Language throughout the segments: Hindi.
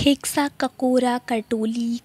खेक्सा, ककोरा कटोली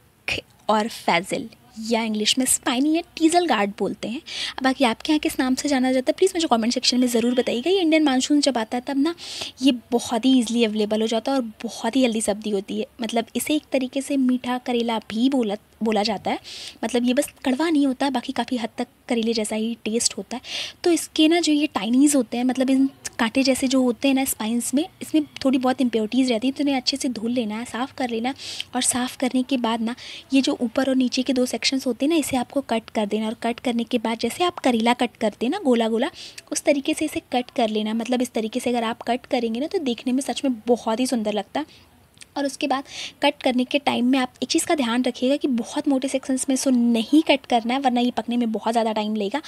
और फैज़ल। या इंग्लिश में स्पाइनी या टीजल गार्ड बोलते हैं। बाकी आपके यहाँ किस नाम से जाना जाता है, प्लीज़ मुझे कमेंट सेक्शन में ज़रूर बताइएगा। ये इंडियन मानसून जब आता है, तब ना ये बहुत ही ईजिली अवेलेबल हो जाता है और बहुत ही जल्दी सब्ज़ी होती है। मतलब इसे एक तरीके से मीठा करेला भी बोला बोला जाता है। मतलब ये बस कड़वा नहीं होता, बाकी काफ़ी हद तक करेले जैसा ही टेस्ट होता है। तो इसके ना जो ये टाइनीज़ होते हैं मतलब इन कांटे जैसे जो होते हैं ना स्पाइंस में, इसमें थोड़ी बहुत इम्प्योरिटीज़ रहती हैं तो इन्हें अच्छे से धुल लेना है, साफ़ कर लेना और साफ़ करने के बाद ना, ये जो ऊपर और नीचे के दो सेक्शंस होते हैं ना, इसे आपको कट कर देना और कट करने के बाद जैसे आप करेला कट करते हैं ना गोला गोला उस तरीके से इसे कट कर लेना मतलब इस तरीके से अगर आप कट करेंगे ना तो देखने में सच में बहुत ही सुंदर लगता है। और उसके बाद कट करने के टाइम में आप एक चीज़ का ध्यान रखिएगा कि बहुत मोटे सेक्शंस में सो नहीं कट करना है, वरना ये पकने में बहुत ज़्यादा टाइम लेगा।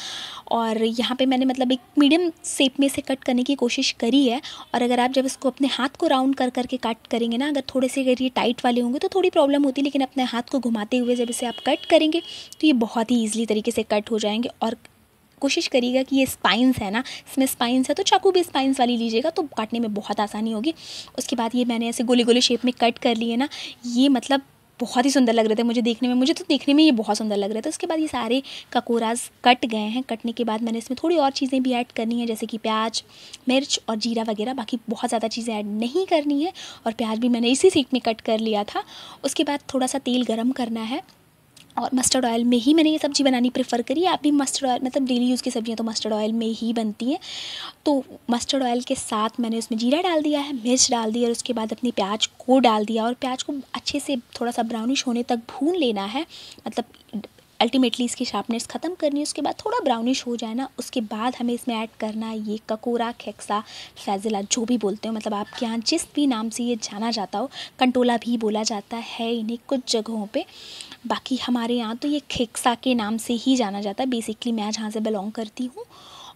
और यहाँ पे मैंने मतलब एक मीडियम शेप में से कट करने की कोशिश करी है और अगर आप जब इसको अपने हाथ को राउंड कर करके कट करेंगे ना, अगर थोड़े से अगर ये टाइट वाले होंगे तो थोड़ी प्रॉब्लम होती है, लेकिन अपने हाथ को घुमाते हुए जब इसे आप कट करेंगे तो ये बहुत ही ईजिली तरीके से कट हो जाएँगे और कोशिश करिएगा कि ये स्पाइंस है ना, इसमें स्पाइंस है तो चाकू भी स्पाइंस वाली लीजिएगा तो काटने में बहुत आसानी होगी। उसके बाद ये मैंने ऐसे गोले गोले शेप में कट कर लिए ना, ये मतलब बहुत ही सुंदर लग रहे थे मुझे देखने में, मुझे तो देखने में ये बहुत सुंदर लग रहे थे। उसके बाद ये सारे ककोराज कट गए हैं, कटने के बाद मैंने इसमें थोड़ी और चीज़ें भी ऐड करनी है, जैसे कि प्याज, मिर्च और जीरा वगैरह, बाकी बहुत ज़्यादा चीज़ें ऐड नहीं करनी है, और प्याज भी मैंने इसी सीट में कट कर लिया था। उसके बाद थोड़ा सा तेल गर्म करना है। और मस्टर्ड ऑयल में ही मैंने ये सब्ज़ी बनानी प्रेफर करी आप भी मस्टर्ड ऑयल मतलब डेली यूज़ की सब्ज़ियाँ तो मस्टर्ड ऑयल में ही बनती हैं। तो मस्टर्ड ऑयल के साथ मैंने उसमें जीरा डाल दिया है, मिर्च डाल दी और उसके बाद अपनी प्याज को डाल दिया और प्याज को अच्छे से थोड़ा सा ब्राउनिश होने तक भून लेना है। मतलब अल्टीमेटली इसकी शार्पनेस ख़त्म करनी है, उसके बाद थोड़ा ब्राउनिश हो जाए ना, उसके बाद हमें इसमें ऐड करना है, ये ककोरा, खेक्सा, फैजिला, जो भी बोलते हो। मतलब आपके यहाँ जिस भी नाम से ये जाना जाता हो, कंटोला भी बोला जाता है इन्हें कुछ जगहों पे। बाकी हमारे यहाँ तो ये खेक्सा के नाम से ही जाना जाता है। बेसिकली मैं जहाँ से बिलोंग करती हूँ।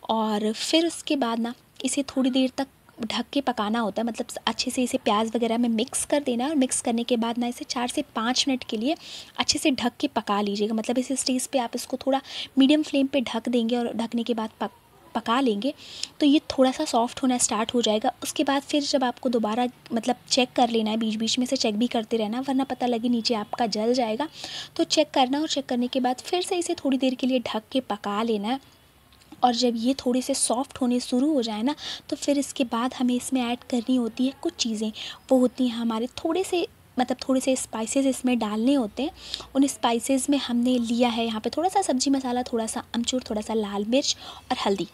और फिर उसके बाद ना, इसे थोड़ी देर तक ढक के पकाना होता है मतलब अच्छे से इसे प्याज वगैरह में मिक्स कर देना और मिक्स करने के बाद ना इसे चार से पाँच मिनट के लिए अच्छे से ढक के पका लीजिएगा। मतलब इस स्टेज पे आप इसको थोड़ा मीडियम फ्लेम पे ढक देंगे और ढकने के बाद पक, पका लेंगे तो ये थोड़ा सा सॉफ्ट होना स्टार्ट हो जाएगा। उसके बाद फिर जब आपको दोबारा मतलब चेक कर लेना है बीच बीच में से चेक भी करते रहना, वरना पता लगे नीचे आपका जल जाएगा तो चेक करना और चेक करने के बाद फिर से इसे थोड़ी देर के लिए ढक के पका लेना है। और जब ये थोड़े से सॉफ्ट होने शुरू हो जाए ना तो फिर इसके बाद हमें इसमें ऐड करनी होती है कुछ चीज़ें। वो होती हैं हमारे थोड़े से मतलब थोड़े से स्पाइसेस इसमें डालने होते हैं। उन स्पाइसेस में हमने लिया है यहाँ पे थोड़ा सा सब्ज़ी मसाला थोड़ा सा अमचूर थोड़ा सा लाल मिर्च और हल्दी।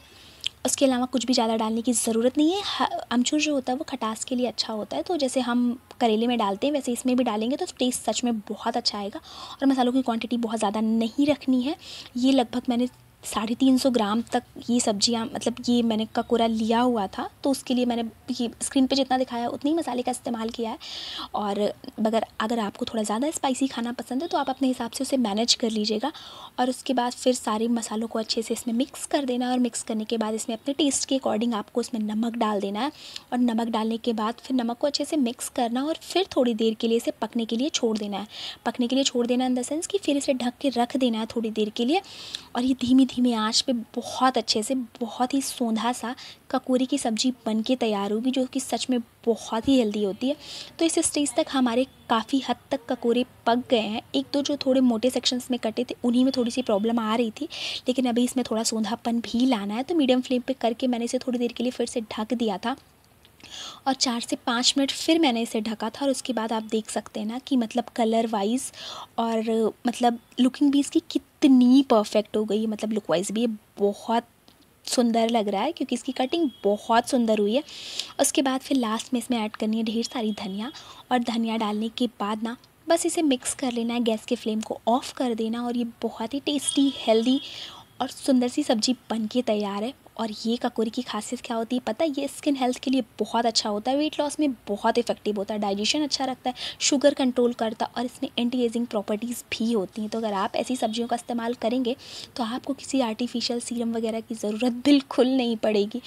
उसके अलावा कुछ भी ज़्यादा डालने की ज़रूरत नहीं है। अमचूर जो होता है वो खटास के लिए अच्छा होता है। तो जैसे हम करेले में डालते हैं, वैसे इसमें भी डालेंगे तो टेस्ट सच में बहुत अच्छा आएगा और मसालों की क्वांटिटी बहुत ज़्यादा नहीं रखनी है। ये लगभग मैंने साढ़े तीन सौ ग्राम तक ये सब्ज़ियाँ मतलब ये मैंने ककोरा लिया हुआ था तो उसके लिए मैंने ये स्क्रीन पे जितना दिखाया उतने ही मसाले का इस्तेमाल किया है। और अगर अगर आपको थोड़ा ज़्यादा स्पाइसी खाना पसंद है तो आप अपने हिसाब से उसे मैनेज कर लीजिएगा। और उसके बाद फिर सारे मसालों को अच्छे से इसमें मिक्स कर देना और मिक्स करने के बाद इसमें अपने टेस्ट के अकॉर्डिंग आपको उसमें नमक डाल देना है। और नमक डालने के बाद फिर नमक को अच्छे से मिक्स करना और फिर थोड़ी देर के लिए इसे पकने के लिए छोड़ देना है। पकने के लिए छोड़ देना इन द सेंस कि फिर इसे ढक के रख देना है थोड़ी देर के लिए। और ये धीमी धीमी आँच पे बहुत अच्छे से, बहुत ही सोंधा सा ककोरी की सब्ज़ी बन के तैयार होगी, जो कि सच में बहुत ही हेल्दी होती है। तो इस स्टेज तक हमारे काफ़ी हद तक ककोरे पक गए हैं। एक दो जो थोड़े मोटे सेक्शंस में कटे थे, उन्हीं में थोड़ी सी प्रॉब्लम आ रही थी, लेकिन अभी इसमें थोड़ा सोंधापन भी लाना है। तो मीडियम फ्लेम पे करके मैंने इसे थोड़ी देर के लिए फिर से ढक दिया था और चार से पाँच मिनट फिर मैंने इसे ढका था। और उसके बाद आप देख सकते हैं ना कि मतलब कलर वाइज और मतलब लुकिंग भी इसकी कितनी परफेक्ट हो गई है। मतलब लुक वाइज भी ये बहुत सुंदर लग रहा है, क्योंकि इसकी कटिंग बहुत सुंदर हुई है। उसके बाद फिर लास्ट में इसमें ऐड करनी है ढेर सारी धनिया, और धनिया डालने के बाद ना बस इसे मिक्स कर लेना है गैस के फ्लेम को ऑफ़ कर देना, और ये बहुत ही टेस्टी हेल्दी और सुंदर सी सब्ज़ी बन के तैयार है। और ये ककोरी की खासियत क्या होती है? पता है, ये स्किन हेल्थ के लिए बहुत अच्छा होता है वेट लॉस में बहुत इफ़ेक्टिव होता है डाइजेशन अच्छा रखता है शुगर कंट्रोल करता है और इसमें एंटी एजिंग प्रॉपर्टीज़ भी होती हैं। तो अगर आप ऐसी सब्जियों का इस्तेमाल करेंगे तो आपको किसी आर्टिफिशियल सीरम वगैरह की ज़रूरत बिल्कुल नहीं पड़ेगी।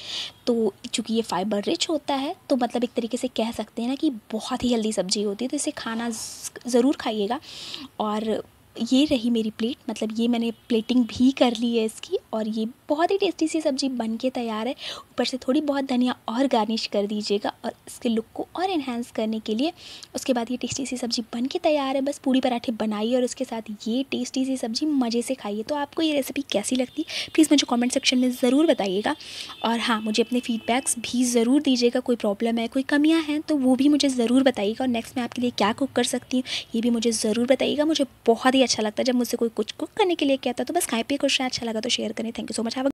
तो चूँकि ये फाइबर रिच होता है तो मतलब एक तरीके से कह सकते हैं ना कि बहुत ही हेल्दी सब्ज़ी होती है तो इसे खाना ज़रूर खाइएगा। और ये रही मेरी प्लेट मतलब ये मैंने प्लेटिंग भी कर ली है इसकी और ये बहुत ही टेस्टी सी सब्ज़ी बन के तैयार है। ऊपर से थोड़ी बहुत धनिया और गार्निश कर दीजिएगा और इसके लुक को और इन्हेंस करने के लिए उसके बाद ये टेस्टी सी सब्ज़ी बन के तैयार है। बस पूरी पराठे बनाइए और उसके साथ ये टेस्टी सी सब्ज़ी मज़े से खाइए। तो आपको ये रेसिपी कैसी लगती? प्लीज़ मुझे कॉमेंट सेक्शन में ज़रूर बताइएगा। और हाँ मुझे अपने फीडबैक्स भी ज़रूर दीजिएगा। कोई प्रॉब्लम है, कोई कमियाँ हैं तो वो भी मुझे ज़रूर बताइएगा। और नेक्स्ट मैं आपके लिए क्या कुक कर सकती हूँ, ये भी मुझे ज़रूर बताइएगा। मुझे बहुत ही अच्छा लगता है। जब मुझसे कोई कुछ कुक करने के लिए कहता है तो बस खाए पी खुश रहे अच्छा लगा तो शेयर करें। Thank you so much